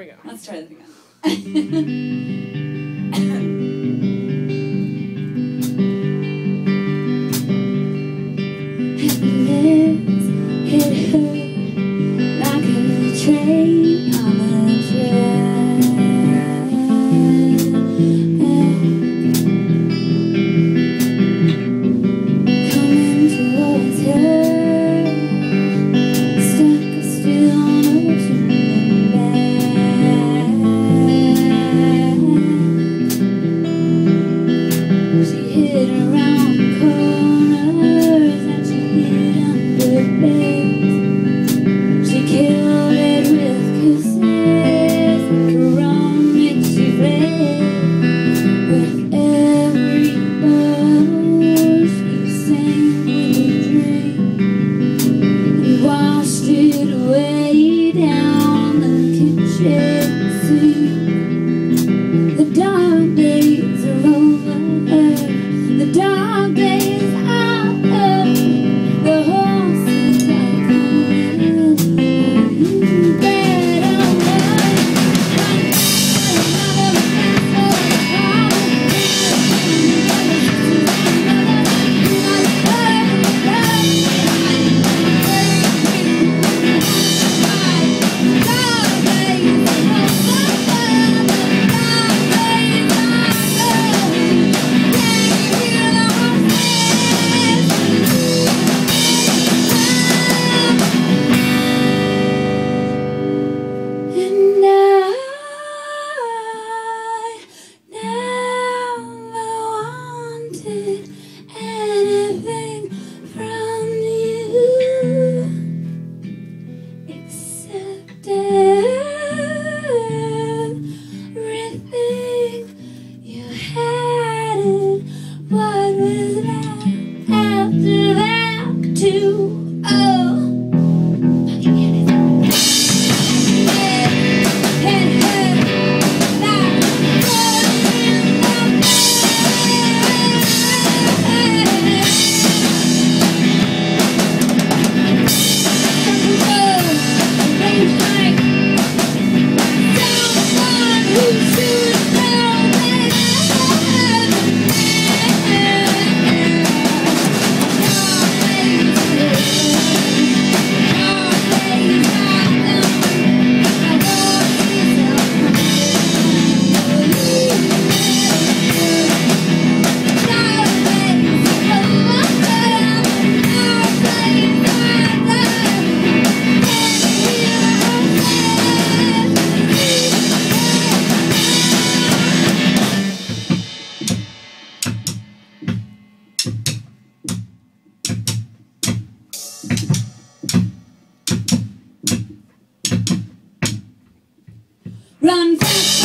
we go. Let's try that again. Run.